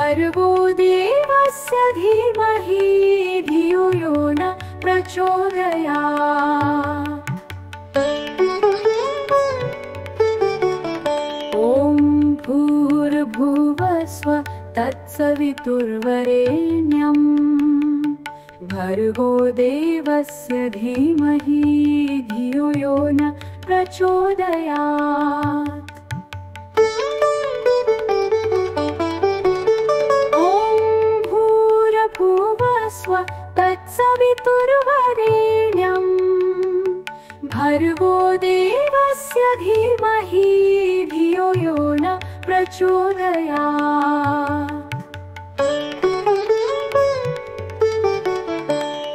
भर्गो देवस्य धीमहि धियो यो न प्रचोदयात् ॐ भूर्भुवस्व तत्सवितुर्वरेण्यम्। भर्गो देवस्य धीमहि धियो यो न प्रचोदयात् तत्सवितुर्वरेण्यम् भर्गो देवस्य धीमहि धियो यो न प्रचोदयात्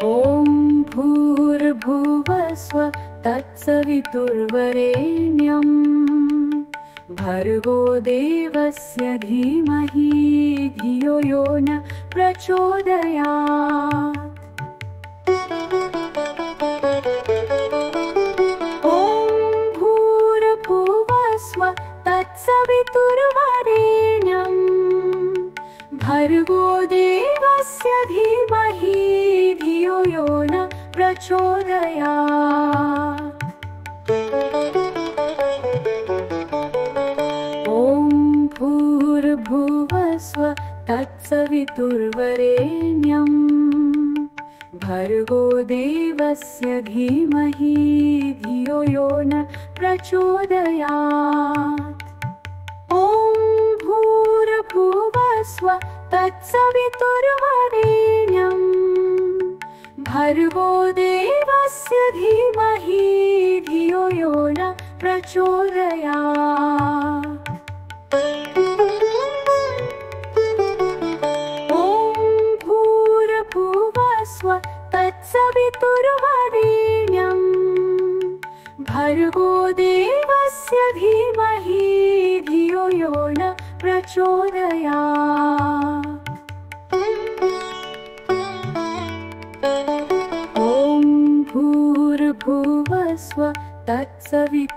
ॐ भूर्भुवस्व तत्सवितुर्वरेण्यम् भर्गो देवस्य धीमहि धियो यो न प्रचोदयात्। ॐ भूर्भुवस्व तत्सवितुर्वरेण्यम्। भर्गो देवस्य धीमहि धियो यो न प्रचोदयात् तत्सवितुर्वरेण्यम् भर्गो देवस्य धीमहि धियो यो न प्रचोदयात्। ॐ भूर्भुवस्व तत्सवितुर्वरेण्यम् भर्गो देवस्य धीमहि धियो यो न प्रचोदयात् भूर्भुवस्व तत्सवितुर्वरेण्यम् भर्गो देवस्य धीमहि धियो यो न प्रचोदयात् ॐ भूर्भुवस्व तत्सवितुर्वरेण्यम्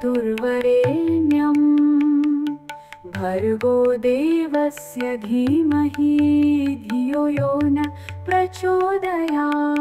भर्गो देवस्य धीमहि धियो यो न प्रचोदयात्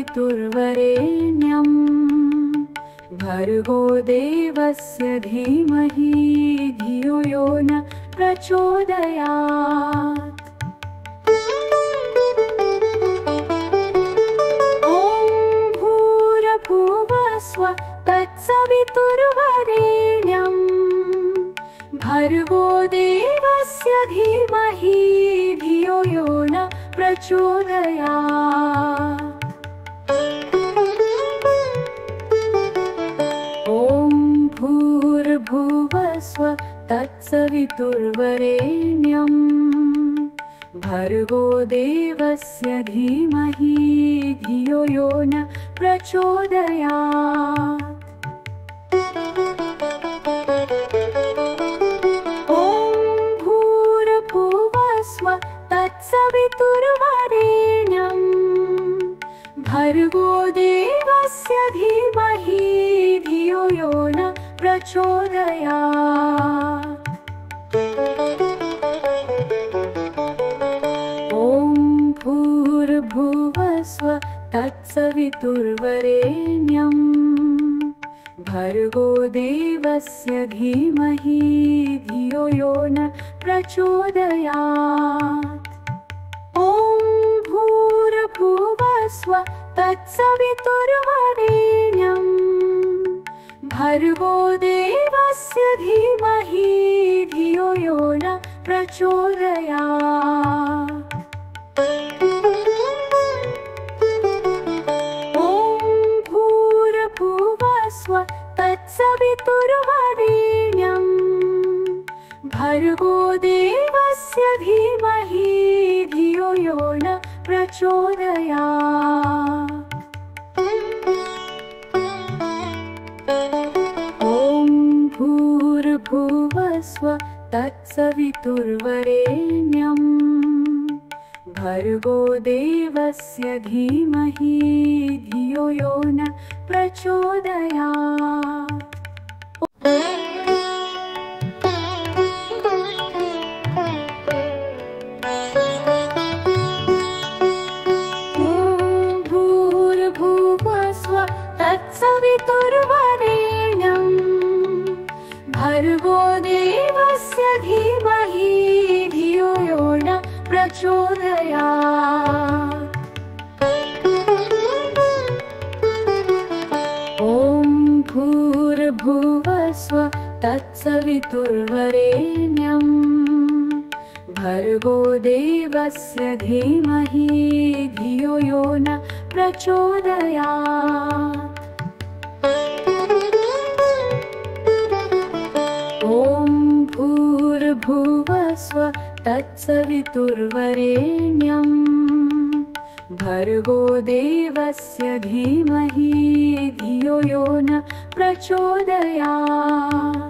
तत्सवितुर्वरेण्यम् भर्गो देवस्य धीमहि धियो यो न प्रचोदयात् भूर्भुवस्व तत्सवितुर्वरेण्यम् भर्गो देवस्य धीमहि धियो यो न प्रचोदयात्। ॐ भूर्भुवस्व तत्सवितुर्वरेण्यम् भर्गो देवस्य धीमहि धियो यो न प्रचोदयात् भूर्भुवस्व तत्सवितुर्वरेण्यम् भर्गो देवस्य धीमहि धियो यो न प्रचोदयात् ॐ भूर्भुवस्व तत्सवितुर्वरेण्यम् भर्गो देवस्य धीमहि धियो यो न प्रचोदयात् ॐ भूर्भुवस्व तत्सवितुर्वरेण्यम् भर्गो देवस्य धीमहि धियो यो न प्रचोदयात् तत्सवितुर्वरेण्यम् भर्गो देवस्य धीमहि धियो यो न प्रचोदयात्। ॐ भूर्भुवस्व तत्सवितुर्वरेण्यम् भर्गो देवस्य धीमहि धियो यो न प्रचोदयात्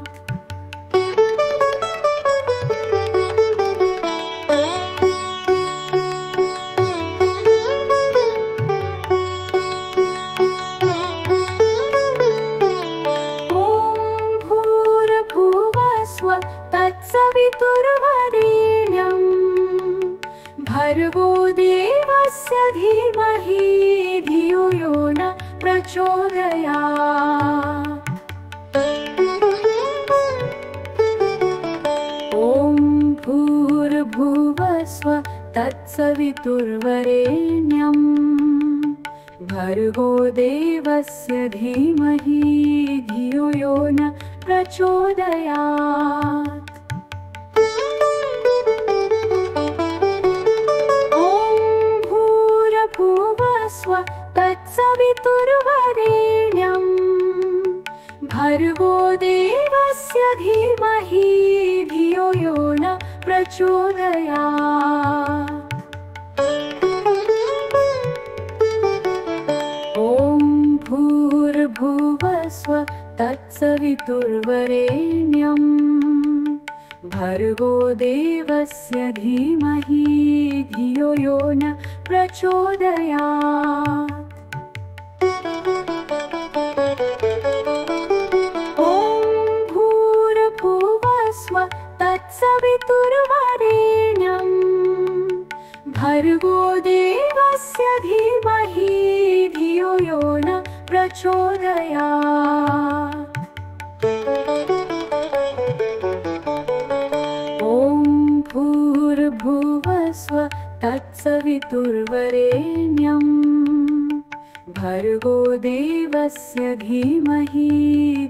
ॐ भूर्भुवस्व तत्सवितुर्वरेण्यम्। भर्गो देवस्य धीमहि धियो यो न प्रचोदयात्। ॐ भूर्भुवस्व तत्सवितुर्वरेण्यम् भर्गो देवस्य धीमहि धियो यो न प्रचोदयात् ॐ भूर्भुवस्व तत्सवितुर्वरेण्यम् भर्गो देवस्य धीमहि धियो यो न ॐ भूर्भुवस्व तत्सवितुर्वरेण्यम्। भर्गोदेवस्य धीमहि धियो यो न प्रचोदया। ॐ भूर्भुवस्व तत्सवितुर्वरेण्यम्। भर्गो देवस्य धीमहि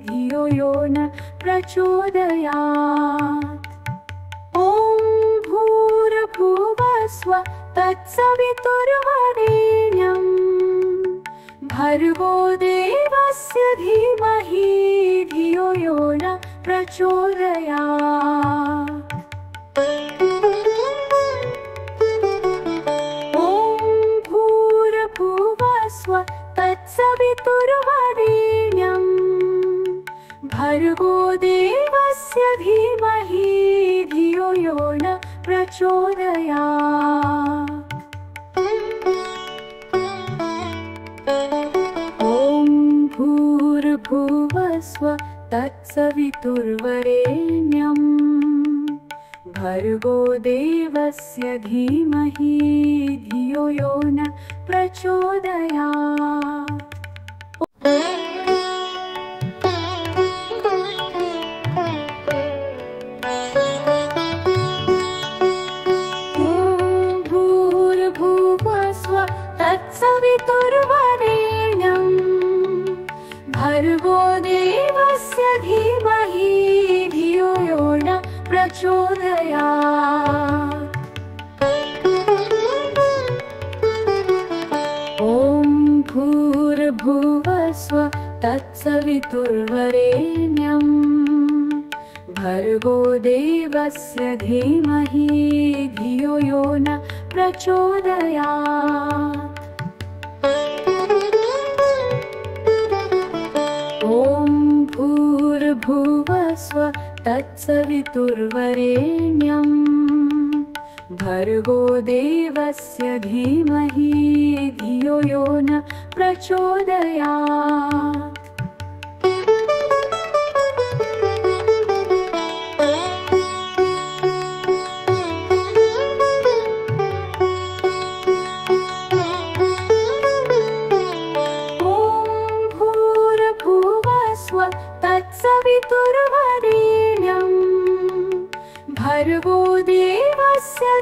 धियो यो न प्रचोदयात्। ॐ भूर्भुवस्व तत्सवितुर्वरेण्यम् भर्गो देवस्य धीमहि धियो यो न प्रचोदयात् भूर्भुवस्व तत्सवितुर्वरेण्यम् भर्गो देवस्य धीमहि धियो यो न प्रचोदयात् ॐ भूर्भुवस्व तत्सवितुर्वरेण्यम् भर्गो देवस्य धीमहि धियो यो न प्रचोदयात् प्रचोदयात् ॐ भूर्भुवस्व तत्सवितुर्वरेण्यम् भर्गो देवस्य धीमहि धियो यो न प्रचोदयात्। ॐ भूर्भुवस्व तत्सवितुर्वरेण्यम्। भर्गो देवस्य धीमहि धियो यो न प्रचोदयात्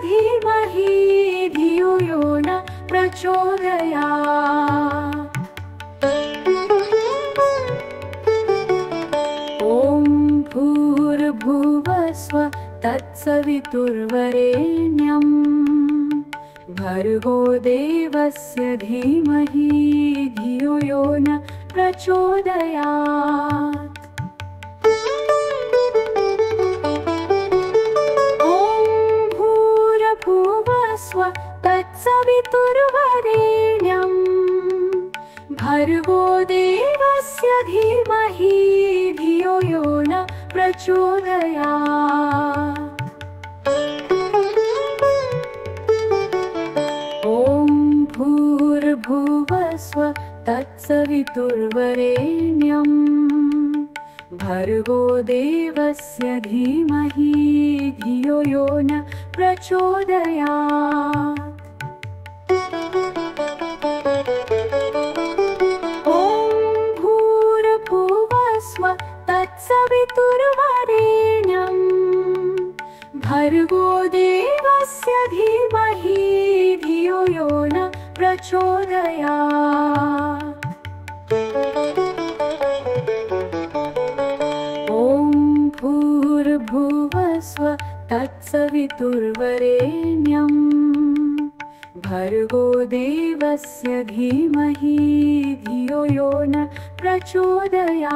धीमहि धियो यो न प्रचोदयात् ॐ भूर्भुवस्व तत्सवितुर्वरेण्यम्। भर्गो देवस्य धीमहि धियो यो न प्रचोदयात् भूर्भुवस्व तत्सवितुर्वरेण्यम् भर्गो देवस्य धीमहि धियो यो न प्रचोदयात् ॐ भूर्भुवस्व तत्सवितुर्वरेण्यम् भर्गो देवस्य धीमहि धियो यो न प्रचोदयात्। ॐ भूर्भुवस्व तत्सवितुर्वरेण्यम्। भर्गो देवस्य धीमहि धियो यो न प्रचोदयात् तत्सवितुर्वरेण्यम् भर्गो देवस्य धीमहि धियो यो न प्रचोदयात्।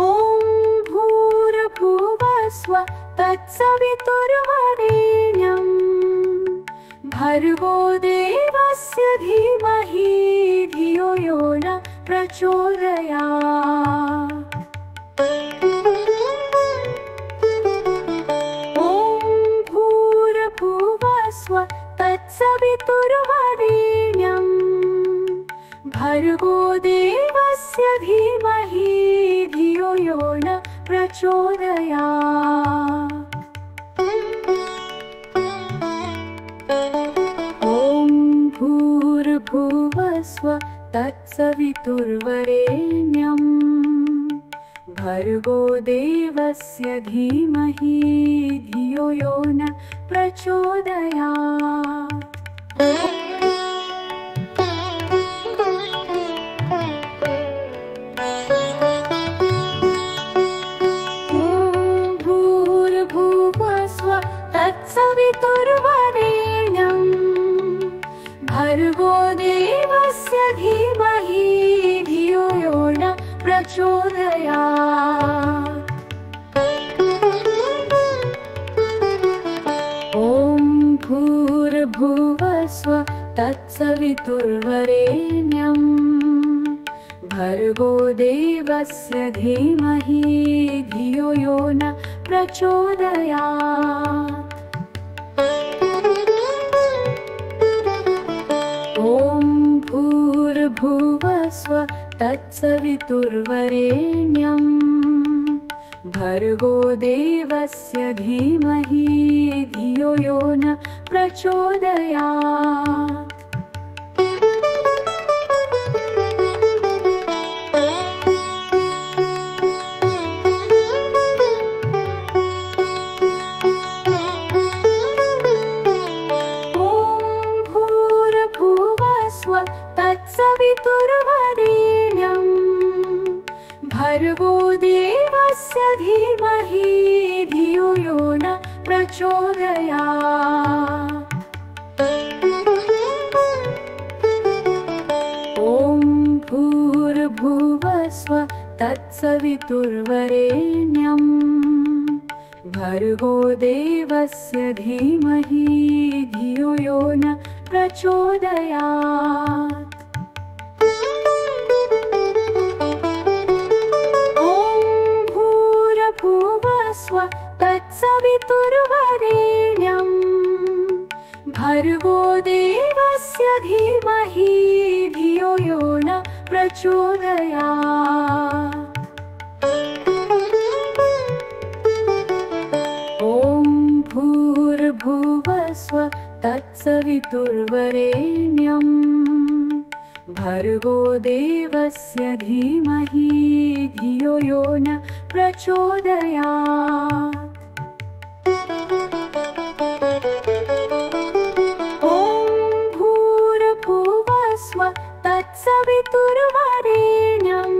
ॐ भूर्भुवस्व तत्सवितुर्वरेण्यम् भर्गो देवस्य धीमहि धियो यो न प्रचोदयात् तत्सवितुर्वरेण्यम् भर्गो देवस्य धीमहि धियो यो न प्रचोदयात् ॐ भूर्भुवस्व तत्सवितुर्वरेण्यम्। भर्गो देवस्य धीमहि धियो यो न भूर्भुवस्व तत्सवितुर्वरेण्यम्। भर्गो देवस्य धीमहि धियो यो न प्रचोदयात् भूर्भुवस्व तत्सवितुर्वरेण्यम्। भर्गो देवस्य धीमहि धियो यो न प्रचोदयात्। ॐ भूर्भुवस्व तत्सवितुर्वरेण्यम्। भर्गो देवस्य धीमहि धियो यो न प्रचोदयात् ॐ भूर्भुवस्व तत्सवितुर्वरेण्यम् भर्गो देवस्य धीमहि धियो यो न प्रचोदयात् तत्सवितुर्वरेण्यम् भर्गो देवस्य धीमहि धियो यो न प्रचोदयात्। ॐ भूर्भुवस्व तत्सवितुर्वरेण्यम्। भर्गो देवस्य धीमहि धियो यो न प्रचोदयात् तत्सवितुर्वरेण्यम् भर्गो देवस्य धीमहि धियो यो न प्रचोदयात्। ॐ भूर्भुवस्व तत्सवितुर्वरेण्यम्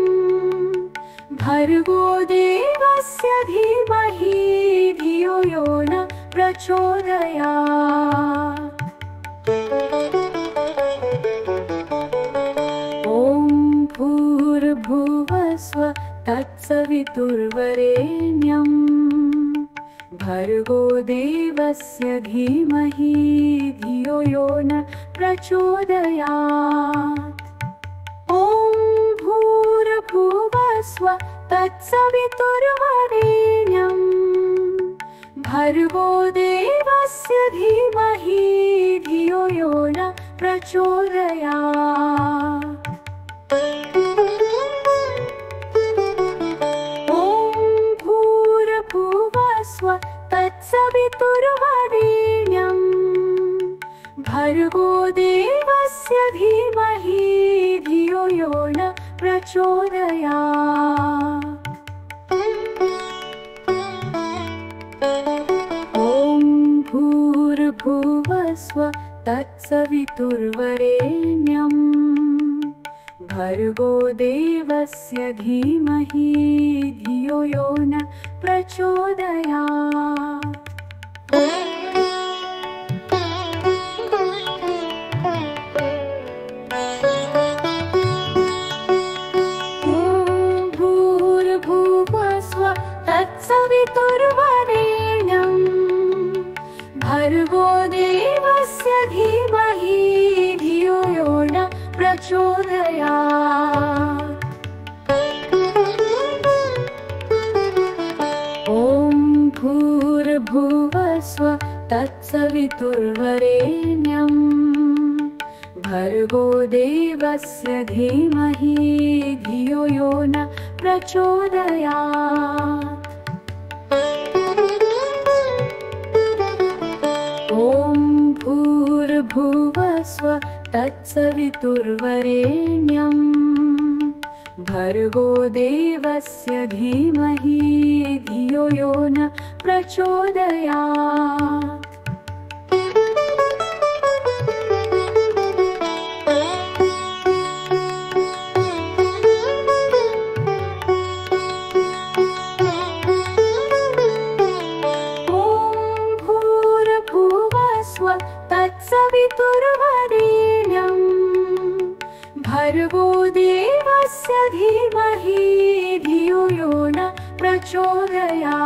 भर्गो देवस्य धीमहि धियो यो न प्रचोदयात् ॐ भूर्भुवस्व तत्सवितुर्वरेण्यम् भर्गो देवस्य धीमहि धियो यो न प्रचोदयात्। ॐ भूर्भुवस्व तत्सवितुर्वरेण्यम् भर्गो देवस्य धीमहि धियो यो न प्रचोदयात् ॐ भूर्भुवस्व तत्सवितुर्वरेण्यम् भर्गो देवस्य धीमहि धियो यो न प्रचोदयात् ॐ भूर्भुवस्व तत्सवितुर्वरेण्यम्। भर्गो देवस्य धीमहि धियो यो न प्रचोदयात् प्रचोदयात् ॐ भूर्भुवस्व तत्सवितुर्वरेण्यम्। भर्गो देवस्य धीमहि धियो यो न प्रचोदयात्। ॐ भूर्भुवस्व तत्सवितुर्वरेण्यम् भर्गो देवस्य धीमहि धियो यो न प्रचोदया भर्गो देवस्य धीमहि धियो यो न प्रचोदया।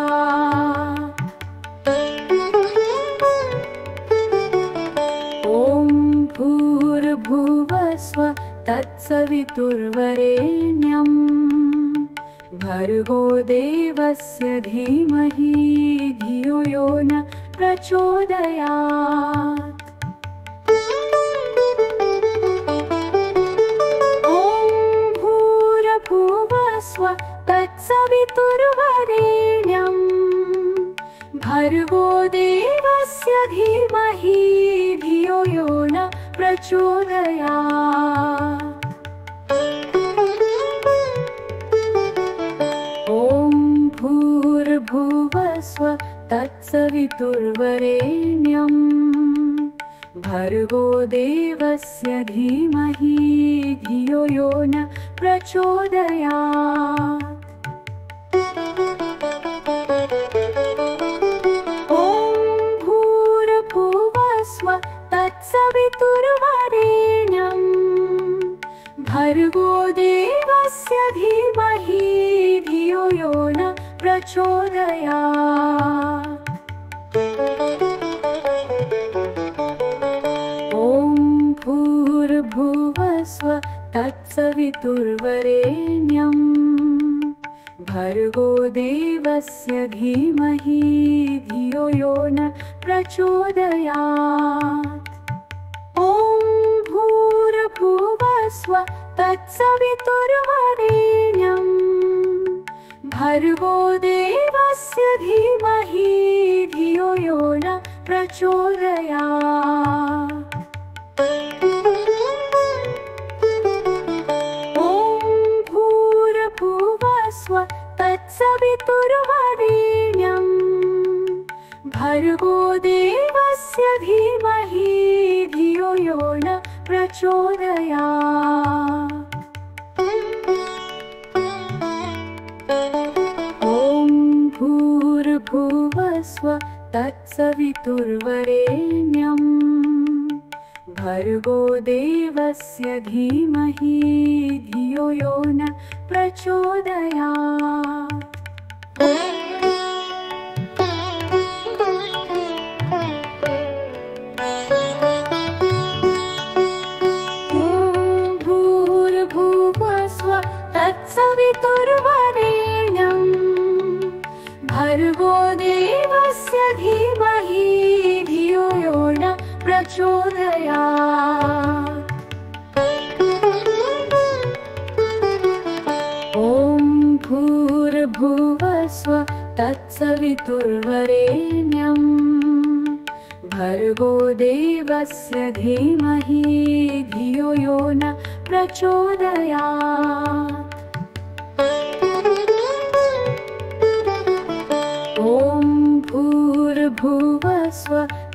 ॐ भूर्भुवस्व तत्सवितुर्वरेण्यम्। भर्गो देवस्य धीमहि धियो यो न प्रचोदयात् भूर्भुवस्व तत्सवितुर्वरेण्यम्। भर्गो देवस्य धीमहि धियो यो न प्रचोदयात् ॐ भूर्भुवस्व तत्सवितुर्वरेण्यम्। भर्गो देवस्य धीमहि धियो यो न प्रचोदयात्। ॐ भूर्भुवस्व तत्सवितुर्वरेण्यम् भर्गो देवस्य धीमहि धियो यो न प्रचोदयात् तत्सवितुर्वरेण्यम् भर्गो देवस्य धीमहि धियो यो न प्रचोदयात्। ॐ भूर्भुवस्व तत्सवितुर्वरेण्यम्। भर्गो देवस्य धीमहि धियो यो न प्रचोदयात् प्रचोदयात्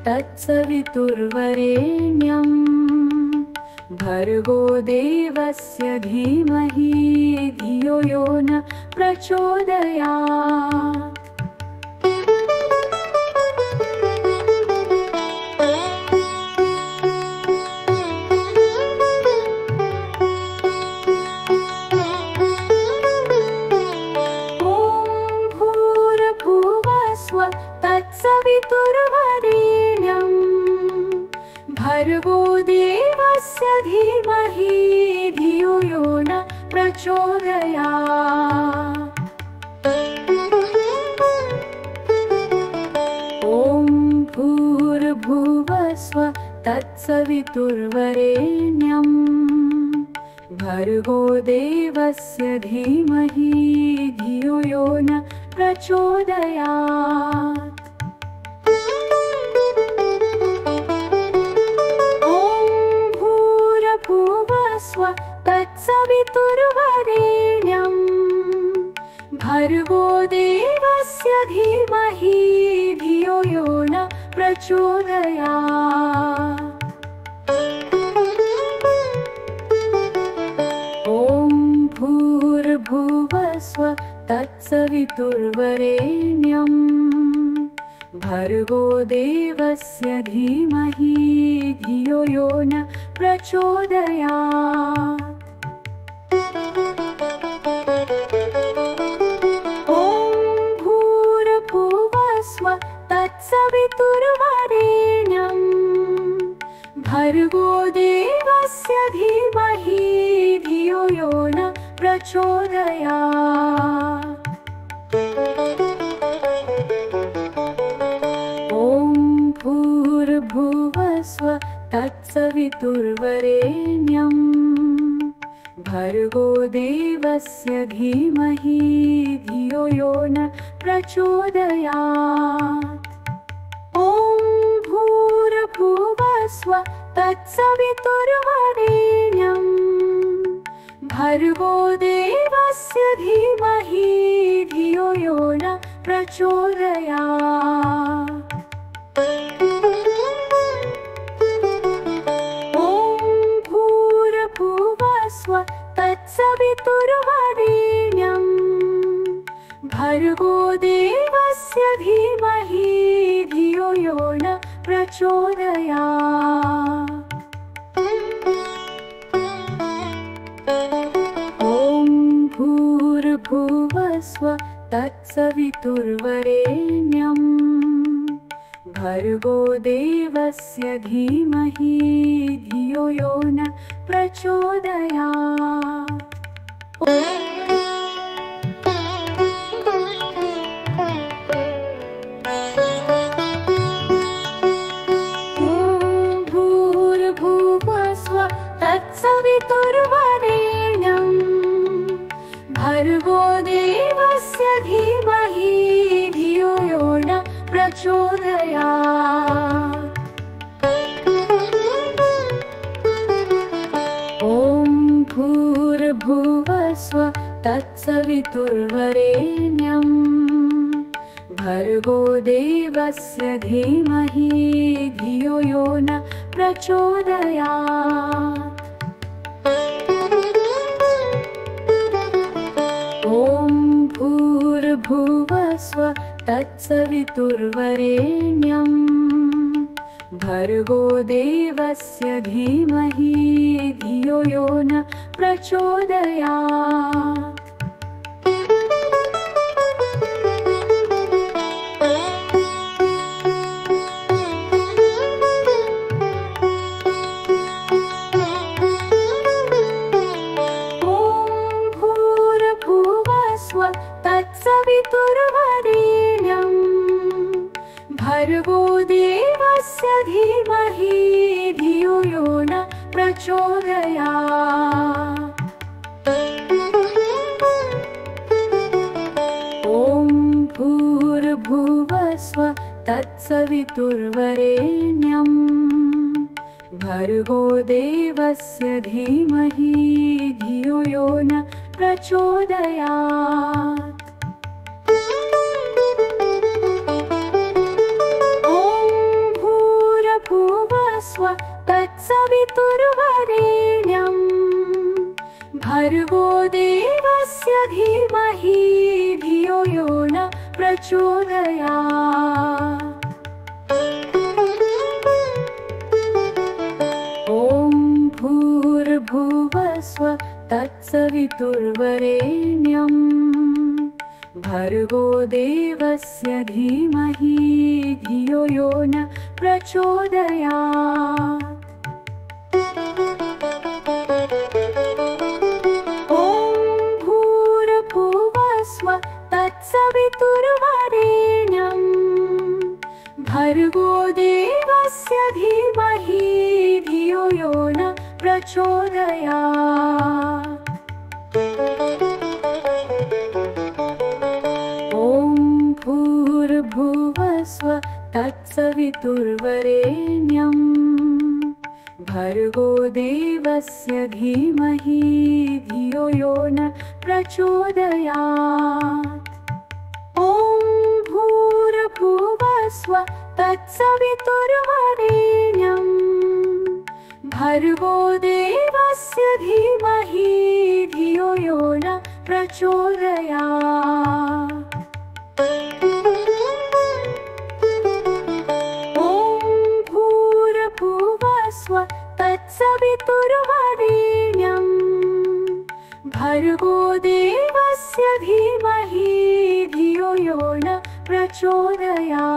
तत्सवितुर्वरेण्यम्। भर्गो देवस्य धीमहि धियो यो न प्रचोदयात् ॐ भूर्भुवस्व तत्सवितुर्वरेण्यम् भर्गो देवस्य धीमहि धियो यो न प्रचोदया देवस्य धीमहि धियो यो न प्रचोदया। ॐ भूर्भुवस्व तत्सवितुर्वरेण्यम् भर्गो देवस्य धीमहि धियो यो न प्रचोदया ॐ भूर्भुवस्व तत्सवितुर्वरेण्यम् भर्गो देवस्य धीमहि धियो यो न प्रचोदया। ॐ भूर्भुवस्व भर्गो देवस्य धीमहि धियो यो न प्रचोदया। ॐ भूर्भुवस्व तत्सवितुर्वरेण्यम्। भर्गो देवस्य धीमहि धियो यो न प्रचोदया प्रचोदया ॐ भूर्भुवस्व तत्सवितुर्वरेण्यम् भर्गो देवस्य धीमहि धियो यो न प्रचोदया ॐ भूर्भुवस्व तत्सवितुर्वरेण्यम्। भर्गो देवस्य धीमहि धियो यो न प्रचोदया देवस्य धीमहि धियो यो न प्रचोदया। ॐ भूर्भुवस्व तत्सवितुर्वरेण्यम्। भर्गो देवस्य धीमहि धियो यो न प्रचोदया तत्सवितुर्वरेण्यम् भर्गो देवस्य धीमहि धियो यो न प्रचोदया। ॐ भूर्भुवस्व तत्सवितुर्वरेण्यम् भर्गो देवस्य धीमहि धियो यो न प्रचोदया देवस्य धीमहि धियो यो न प्रचोदया। ॐ भूर्भुवस्व तत्सवितुर्वरेण्यम् भर्गो देवस्य धीमहि धियो यो न प्रचोदयात्। ॐ भूर्भुवस्व तत्सवितुर्वरेण्यम् भर्गो देवस्य धीमहि धियो यो न प्रचोदया। ॐ भूर्भुवस्व तत्सवितुर्वरेण्यम् भर्गो देवस्य धीमहि धियो यो न प्रचोदया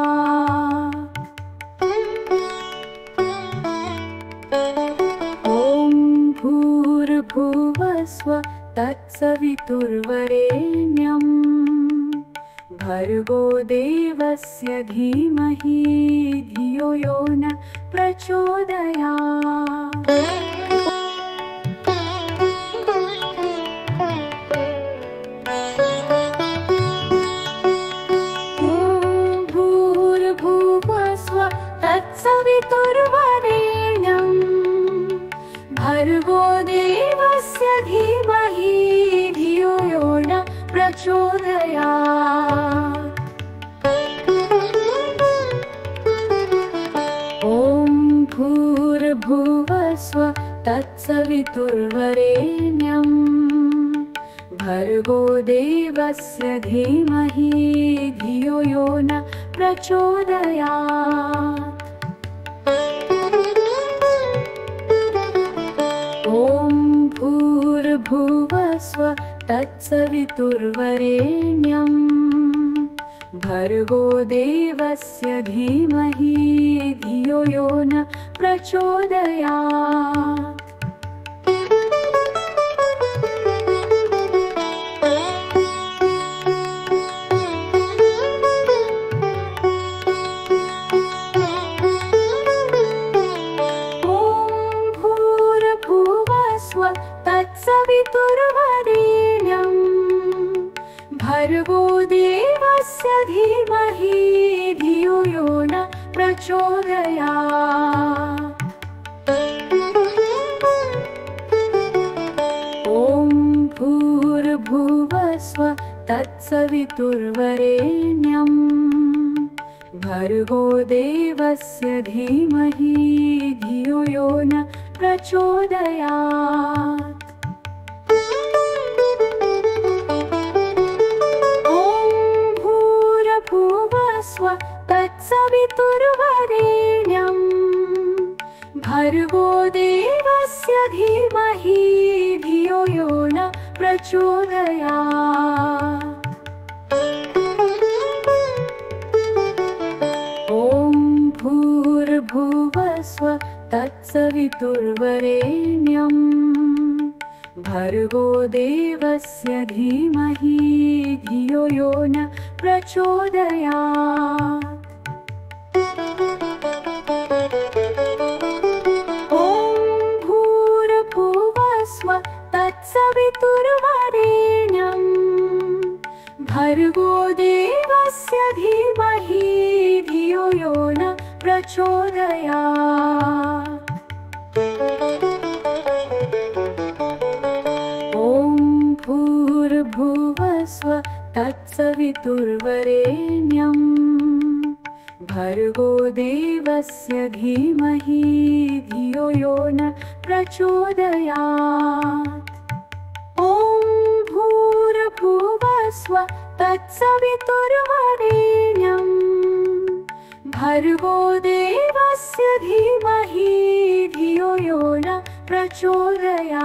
तत्सवितुर्वरेण्यम् प्रचोदया। ॐ देवस्य धीमहि धियो यो न प्रचोदया तत्सवितुर्वरेण्यम् भर्गो देवस्य धीमहि धियो यो न प्रचोदया ॐ भूर्भुवस्व तत्सवितुर्वरेण्यम् भर्गो देवस्य धीमहि धियो यो न प्रचोदया भूर्भुवस्व तत्सवितुर्वरेण्यम्। भर्गो देवस्य धीमहि धियो यो न प्रचोदया ॐ भूर्भुवस्व तत्सवितुर्वरेण्यम्। भर्गो देवस्य धीमहि धियो यो न प्रचोदया। ॐ भूर्भुवस्व तत्सवितुर्वरेण्यम् भर्गो देवस्य धीमहि धियो यो न प्रचोदया ॐ भूर्भुवस्व तत्सवितुर्वरेण्यम् भर्गो देवस्य धीमहि धियो यो न प्रचोदया।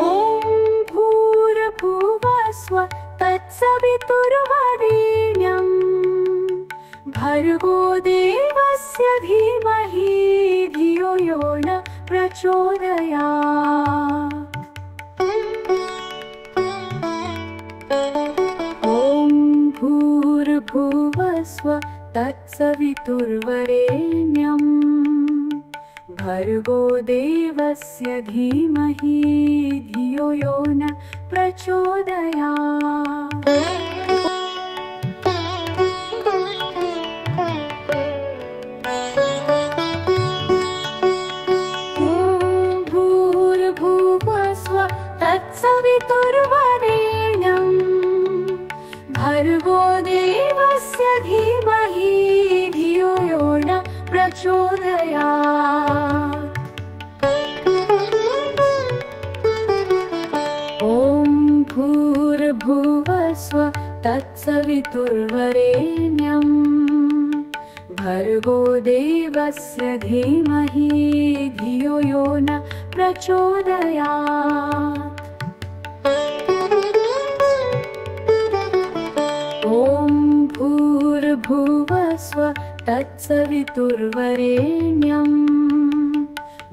ॐ भूर्भुवस्व तत्सवितुर्वरेण्यम् भर्गो देवस्य धीमहि धियो यो न प्रचोदया ॐ भूर्भुवस्व तत्सवितुर्वरेण्यम्। भर्गो देवस्य धीमहि धियो यो न प्रचोदया ॐ भूर्भुवस्व तत्सवितुर्वरेण्यम् भर्गो देवस्य धीमहि धियो यो न प्रचोदयात्। ॐ भूर्भुवस्व तत्सवितुर्वरेण्यम्।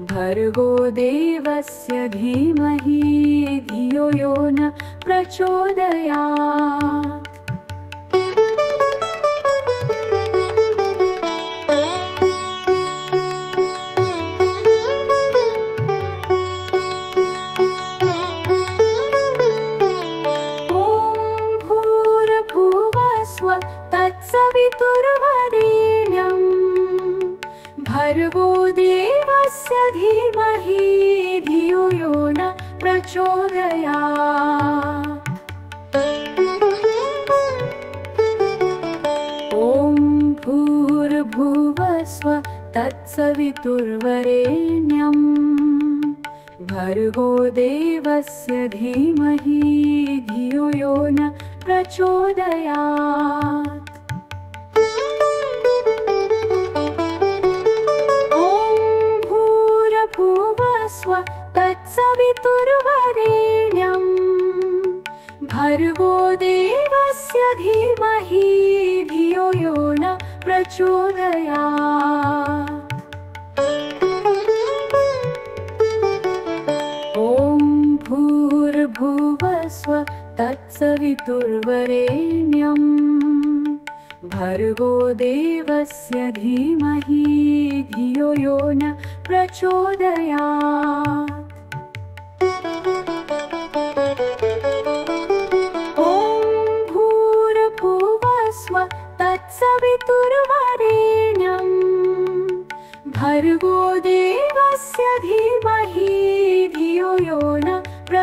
भर्गो देवस्य धीमहि धियो यो न प्रचोदयात्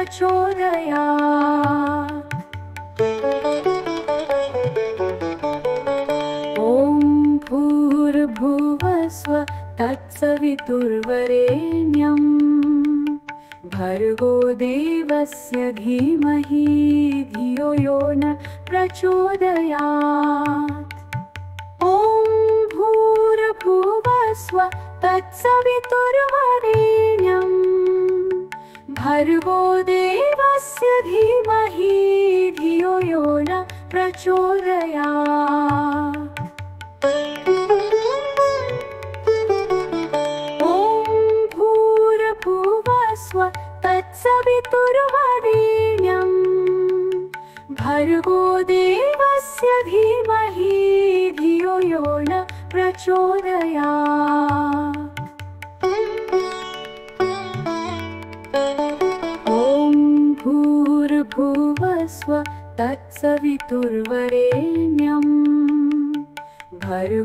प्रचोदयात्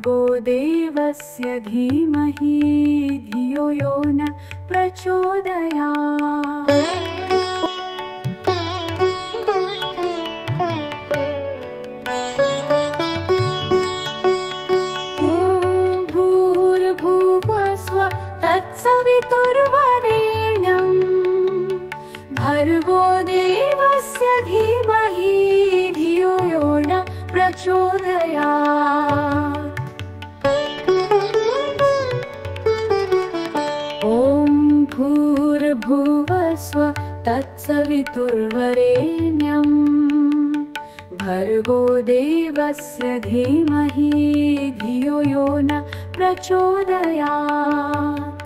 भर्गो देवस्य धीमहि न भूर्भुवस्व तत्सवितुर्वरेण्यम् भर्गो देवस्य धीमहि धियो यो न प्रचोदयात् तत्सवितुर्वरेण्यम् भर्गो देवस्य धीमहि धियो यो न प्रचोदयात्।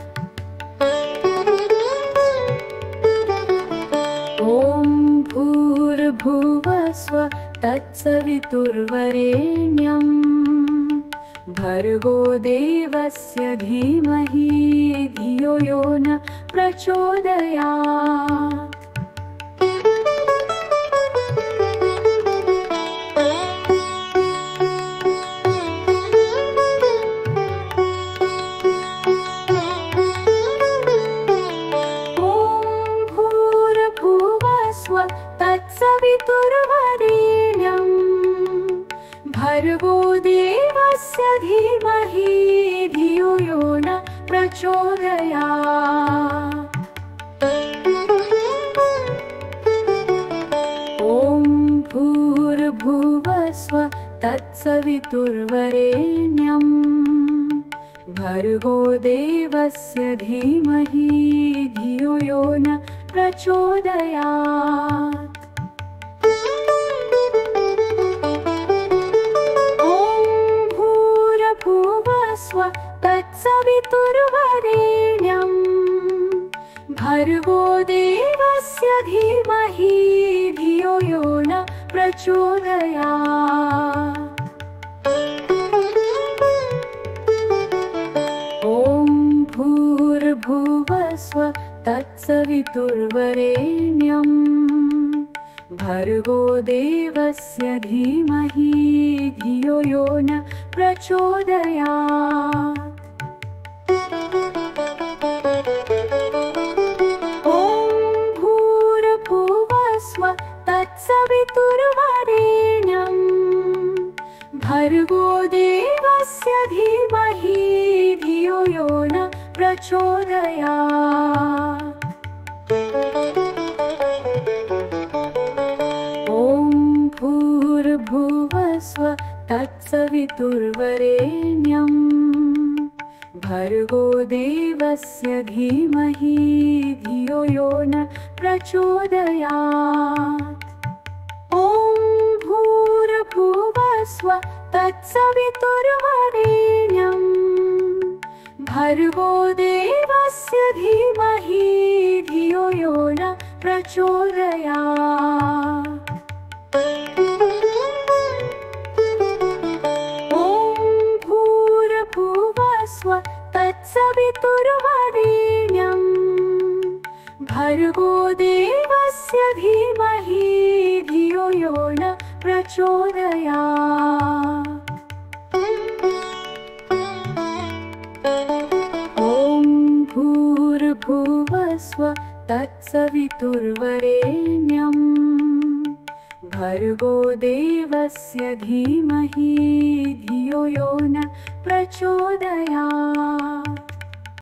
ॐ भूर्भुवस्व तत्सवितुर्वरेण्यम्। भर्गो देवस्य धीमहि धियो यो न प्रचोदयात् तत्सवितुर्वरेण्यम्। भर्गो देवस्य धीमहि धियो यो न प्रचोदयात् ॐ भूर्भुवस्व तत्सवितुर्वरेण्यम्। भर्गो देवस्य धीमहि धियो यो न प्रचोदयात्। ॐ भूरभुवस्व तत्सवितुर्वरेण्यम् भर्गो देवस्य धीमहि धियो यो न प्रचोदयात्। ॐ भूर्भुवस्व तत्सवितुर्वरेण्यम् भर्गो देवस्य धीमहि धियो यो न प्रचोदयात्। ॐ भूर्भुवस्व तत्सवितुर्वरेण्यम्। भर्गो देवस्य धीमहि धियो यो न प्रचोदयात् तत्सवितुर्वरेण्यम् भर्गो देवस्य धीमहि धियो यो न प्रचोदयात्। ॐ भूर्भुवस्व तत्सवितुर्वरेण्यम् भर्गो देवस्य धीमहि धियो यो न प्रचोदयात् तत्सवितुर्वरेण्यम् भर्गो देवस्य धीमहि धियो यो न प्रचोदयात् ॐ भूर्भुवस्व तत्सवितुर्वरेण्यम्। भर्गो देवस्य धीमहि धियो यो न प्रचोदयात्